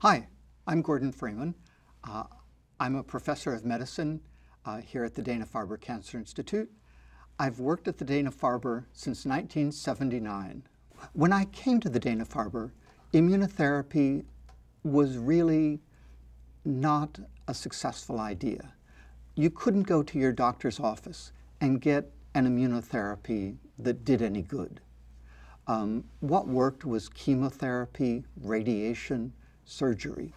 Hi, I'm Gordon Freeman. Uh, I'm a professor of medicine uh, here at the Dana-Farber Cancer Institute. I've worked at the Dana-Farber since 1979. When I came to the Dana-Farber, immunotherapy was really not a successful idea. You couldn't go to your doctor's office and get an immunotherapy that did any good. Um, what worked was chemotherapy, radiation, surgery.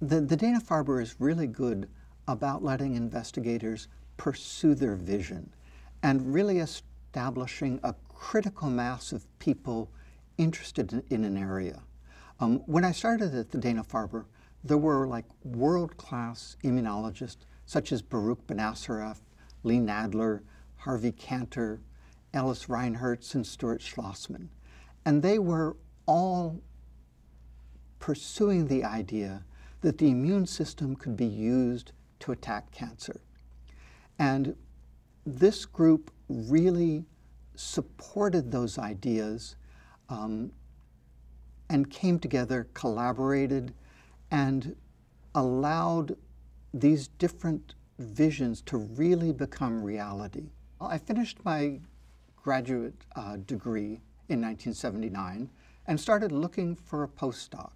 The, the Dana-Farber is really good about letting investigators pursue their vision and really establishing a critical mass of people interested in, in an area. Um, when I started at the Dana-Farber, there were like world-class immunologists such as Baruch Benacerraf, Lee Nadler, Harvey Cantor, Ellis Reinherz, and Stuart Schlossman. And they were all pursuing the idea that the immune system could be used to attack cancer. And this group really supported those ideas um, and came together, collaborated, and allowed these different visions to really become reality. I finished my graduate uh, degree in 1979 and started looking for a postdoc.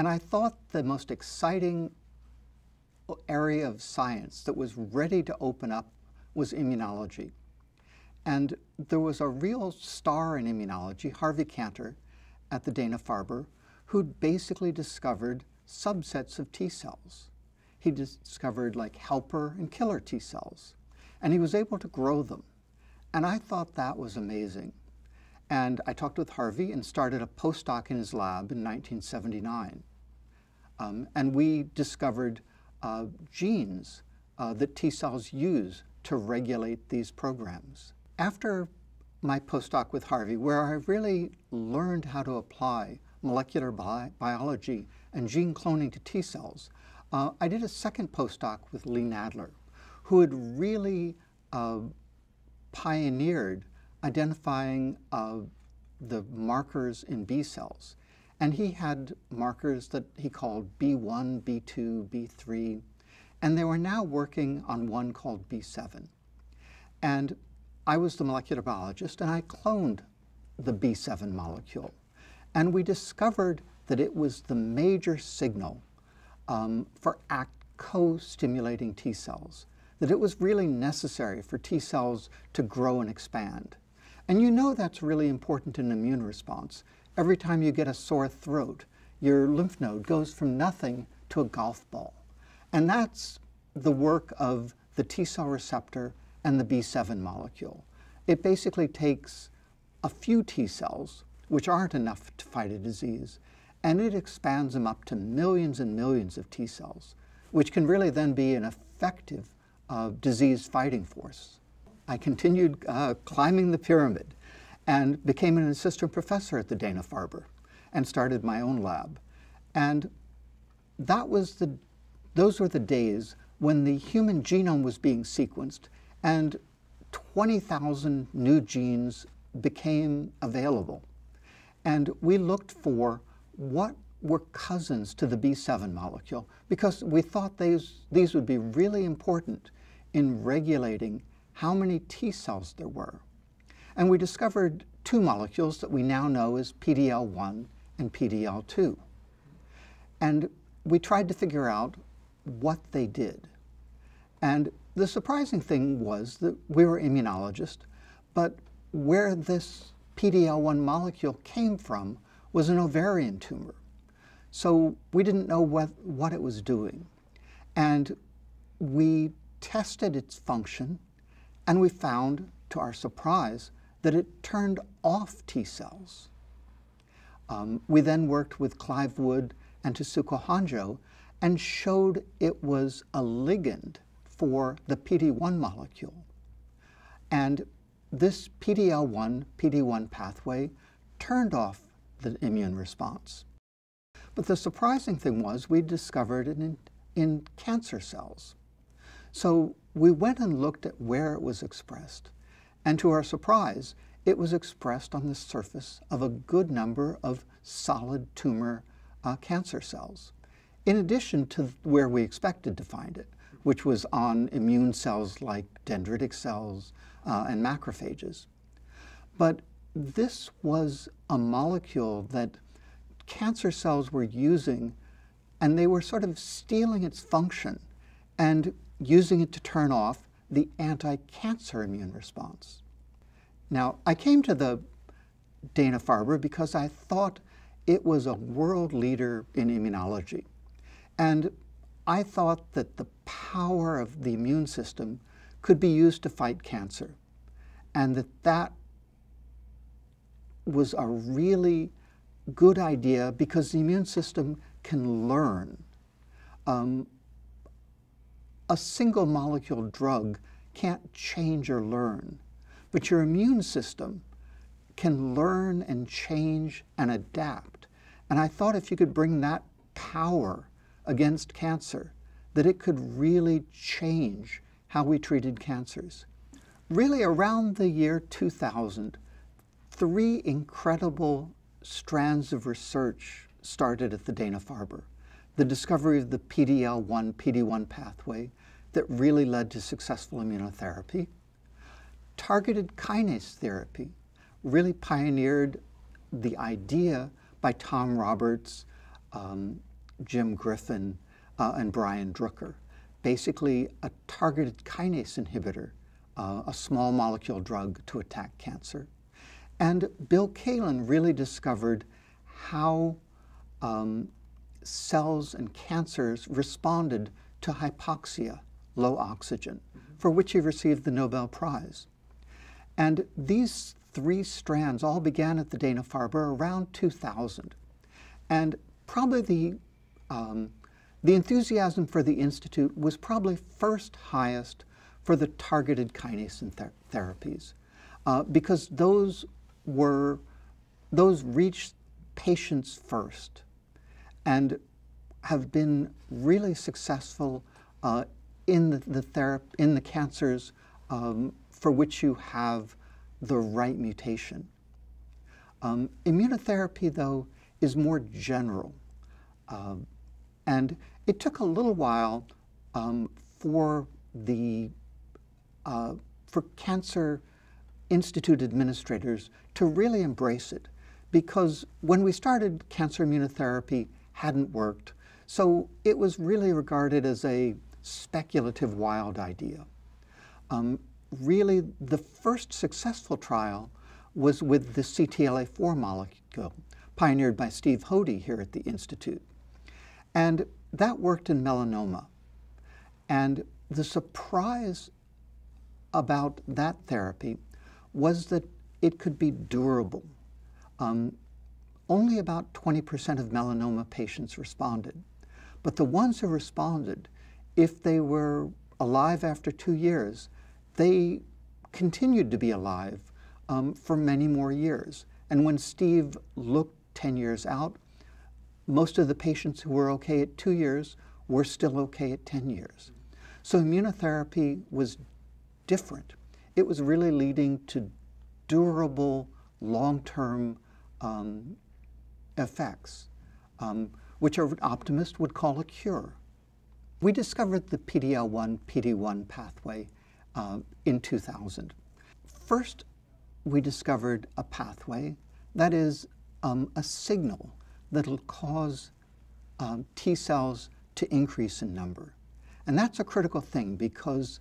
And I thought the most exciting area of science that was ready to open up was immunology. And there was a real star in immunology, Harvey Cantor, at the Dana-Farber, who'd basically discovered subsets of T cells. He discovered like helper and killer T cells, and he was able to grow them. And I thought that was amazing. And I talked with Harvey and started a postdoc in his lab in 1979. Um, and we discovered uh, genes uh, that T cells use to regulate these programs. After my postdoc with Harvey, where I really learned how to apply molecular bi biology and gene cloning to T cells, uh, I did a second postdoc with Lee Nadler, who had really uh, pioneered identifying uh, the markers in B cells. And he had markers that he called B1, B2, B3, and they were now working on one called B7. And I was the molecular biologist, and I cloned the B7 molecule. And we discovered that it was the major signal um, for co-stimulating T cells, that it was really necessary for T cells to grow and expand. And you know that's really important in immune response. Every time you get a sore throat, your lymph node goes from nothing to a golf ball. And that's the work of the T cell receptor and the B7 molecule. It basically takes a few T cells, which aren't enough to fight a disease, and it expands them up to millions and millions of T cells, which can really then be an effective uh, disease fighting force. I continued uh, climbing the pyramid and became an assistant professor at the Dana-Farber and started my own lab. And that was the, those were the days when the human genome was being sequenced and 20,000 new genes became available. And we looked for what were cousins to the B7 molecule because we thought these, these would be really important in regulating how many T cells there were. And we discovered two molecules that we now know as PDL1 and PDL2. And we tried to figure out what they did. And the surprising thing was that we were immunologists, but where this PDL1 molecule came from was an ovarian tumor. So we didn't know what, what it was doing. And we tested its function and we found, to our surprise, that it turned off T cells. Um, we then worked with Clive Wood and Tasuku Honjo and showed it was a ligand for the PD-1 molecule. And this PD-L1, PD-1 pathway turned off the immune response. But the surprising thing was we discovered it in, in cancer cells. So we went and looked at where it was expressed. And to our surprise, it was expressed on the surface of a good number of solid tumor uh, cancer cells. in addition to where we expected to find it, which was on immune cells like dendritic cells uh, and macrophages. But this was a molecule that cancer cells were using, and they were sort of stealing its function and using it to turn off the anti-cancer immune response. Now, I came to the Dana-Farber because I thought it was a world leader in immunology. And I thought that the power of the immune system could be used to fight cancer, and that that was a really good idea because the immune system can learn. Um, a single molecule drug can't change or learn, but your immune system can learn and change and adapt. And I thought if you could bring that power against cancer, that it could really change how we treated cancers. Really, around the year 2000, three incredible strands of research started at the Dana-Farber. The discovery of the PD-L1, PD-1 pathway that really led to successful immunotherapy. Targeted kinase therapy really pioneered the idea by Tom Roberts, um, Jim Griffin, uh, and Brian Drucker. Basically, a targeted kinase inhibitor, uh, a small molecule drug to attack cancer. And Bill Kaelin really discovered how um, cells and cancers responded to hypoxia, low oxygen, for which he received the Nobel Prize. And these three strands all began at the Dana-Farber around 2000. And probably the, um, the enthusiasm for the Institute was probably first highest for the targeted kinase ther therapies, uh, because those were, those reached patients first and have been really successful uh, in the, the therapy, in the cancers um, for which you have the right mutation. Um, immunotherapy, though, is more general. Uh, and it took a little while um, for the uh, for cancer institute administrators to really embrace it because when we started cancer immunotherapy hadn't worked so it was really regarded as a speculative wild idea um, really the first successful trial was with the CTLA4 molecule pioneered by Steve Hodi here at the Institute. And that worked in melanoma. And the surprise about that therapy was that it could be durable. Um, only about 20% of melanoma patients responded. But the ones who responded, if they were alive after two years, they continued to be alive um, for many more years. And when Steve looked 10 years out, most of the patients who were okay at two years were still okay at 10 years. So immunotherapy was different. It was really leading to durable, long-term um, effects, um, which an optimist would call a cure. We discovered the PD-L1, PD-1 pathway uh, in 2000. First, we discovered a pathway that is um, a signal that'll cause um, T cells to increase in number. And that's a critical thing because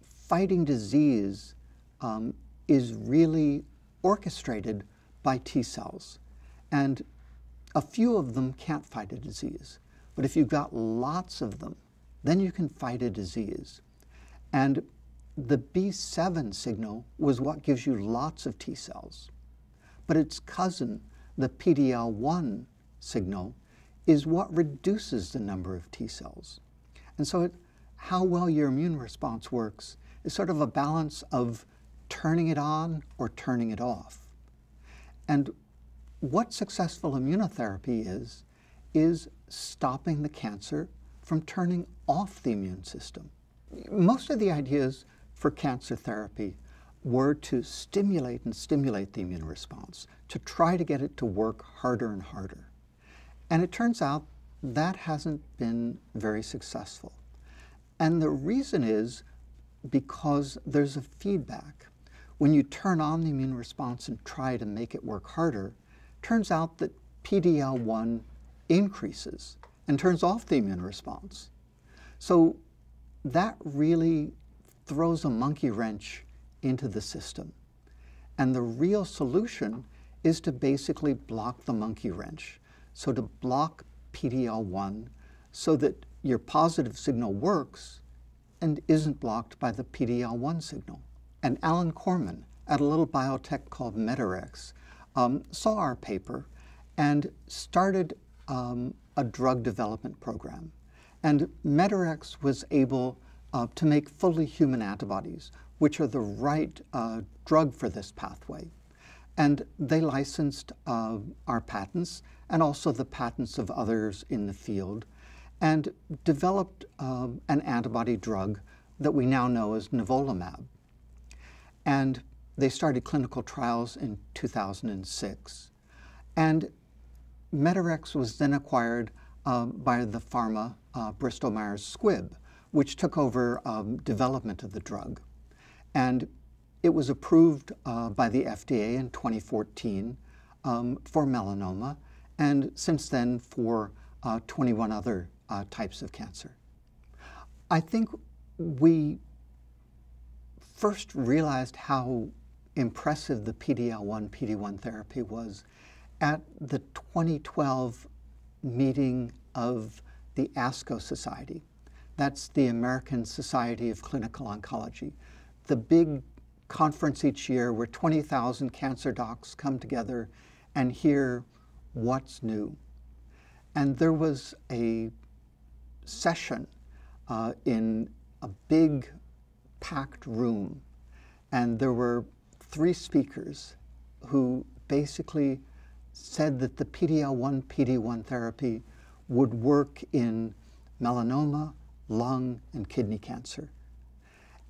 fighting disease um, is really orchestrated by T cells. And a few of them can't fight a disease. But if you've got lots of them, then you can fight a disease. And the B7 signal was what gives you lots of T cells. But its cousin, the PD-L1 signal, is what reduces the number of T cells. And so it, how well your immune response works is sort of a balance of turning it on or turning it off. And what successful immunotherapy is, is stopping the cancer from turning off the immune system. Most of the ideas for cancer therapy were to stimulate and stimulate the immune response, to try to get it to work harder and harder. And it turns out that hasn't been very successful. And the reason is because there's a feedback. When you turn on the immune response and try to make it work harder, turns out that PD-L1 increases and turns off the immune response. So that really throws a monkey wrench into the system. And the real solution is to basically block the monkey wrench. So to block PD-L1 so that your positive signal works and isn't blocked by the PD-L1 signal. And Alan Korman at a little biotech called Medarex um, saw our paper and started um, a drug development program. And Medarex was able uh, to make fully human antibodies, which are the right uh, drug for this pathway. And they licensed uh, our patents and also the patents of others in the field and developed um, an antibody drug that we now know as nivolumab. And they started clinical trials in 2006. And Medarex was then acquired uh, by the pharma uh, Bristol Myers Squibb, which took over um, development of the drug. And it was approved uh, by the FDA in 2014 um, for melanoma, and since then for uh, 21 other uh, types of cancer. I think we first realized how impressive the PD-L1, PD-1 therapy was at the 2012 meeting of the ASCO Society. That's the American Society of Clinical Oncology. The big conference each year where 20,000 cancer docs come together and hear what's new. And there was a session uh, in a big packed room, and there were three speakers who basically said that the PD-L1, PD-1 therapy would work in melanoma, lung, and kidney cancer.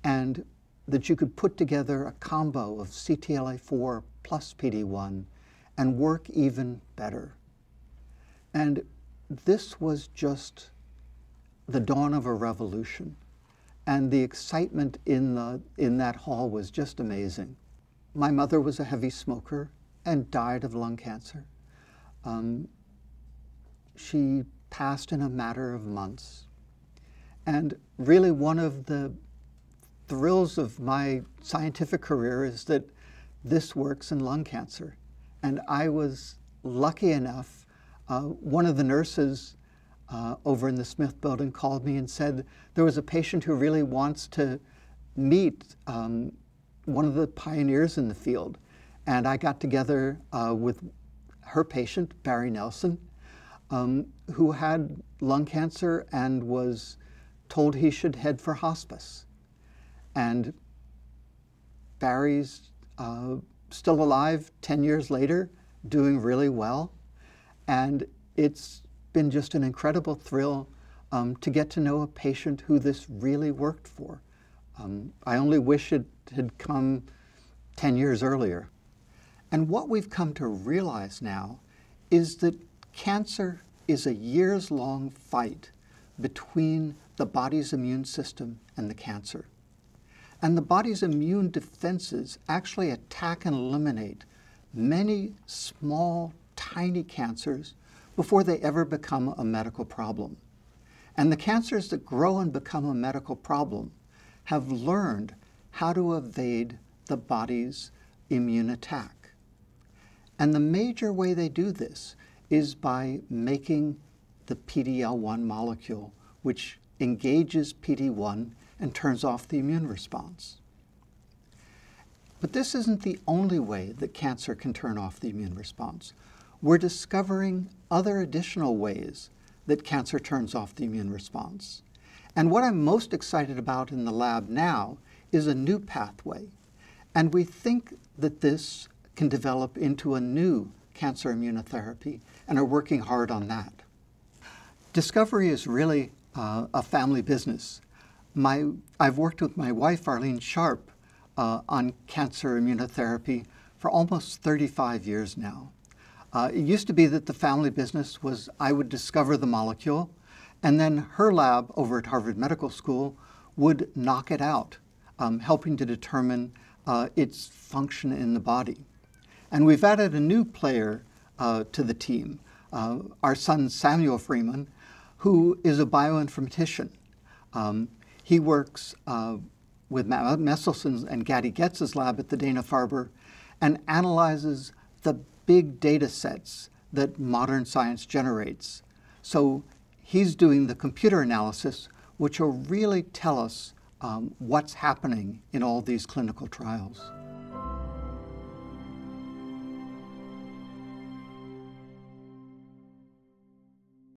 And that you could put together a combo of CTLA4 plus PD-1 and work even better. And this was just the dawn of a revolution. And the excitement in, the, in that hall was just amazing. My mother was a heavy smoker and died of lung cancer. Um, she passed in a matter of months. And really, one of the thrills of my scientific career is that this works in lung cancer. And I was lucky enough, uh, one of the nurses uh, over in the Smith building called me and said there was a patient who really wants to meet um, one of the pioneers in the field. And I got together uh, with her patient, Barry Nelson, um, who had lung cancer and was told he should head for hospice. And Barry's uh, still alive 10 years later, doing really well. And it's been just an incredible thrill um, to get to know a patient who this really worked for. Um, I only wish it had come 10 years earlier. And what we've come to realize now is that cancer is a years long fight between the body's immune system and the cancer. And the body's immune defenses actually attack and eliminate many small, tiny cancers before they ever become a medical problem. And the cancers that grow and become a medical problem have learned how to evade the body's immune attack. And the major way they do this is by making the PD-L1 molecule, which engages PD-1 and turns off the immune response. But this isn't the only way that cancer can turn off the immune response we're discovering other additional ways that cancer turns off the immune response. And what I'm most excited about in the lab now is a new pathway. And we think that this can develop into a new cancer immunotherapy and are working hard on that. Discovery is really uh, a family business. My, I've worked with my wife, Arlene Sharpe, uh, on cancer immunotherapy for almost 35 years now. Uh, it used to be that the family business was I would discover the molecule, and then her lab over at Harvard Medical School would knock it out, um, helping to determine uh, its function in the body. And we've added a new player uh, to the team, uh, our son Samuel Freeman, who is a bioinformatician. Um, he works uh, with Matt Meyerson and Gad Getz's lab at the Dana-Farber and analyzes the big data sets that modern science generates. So he's doing the computer analysis, which will really tell us um, what's happening in all these clinical trials.